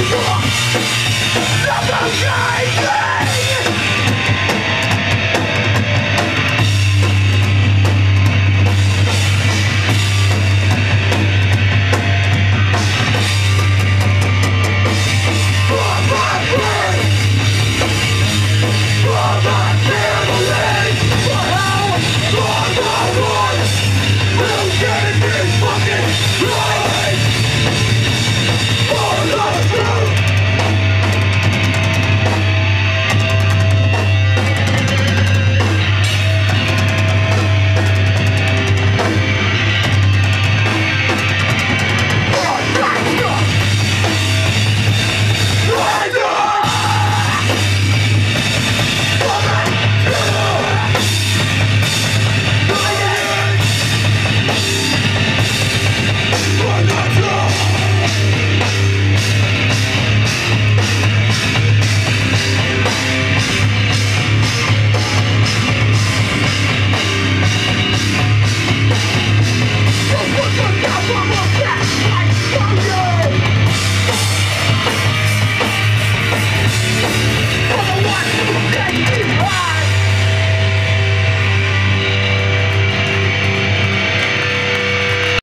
Nothing changes!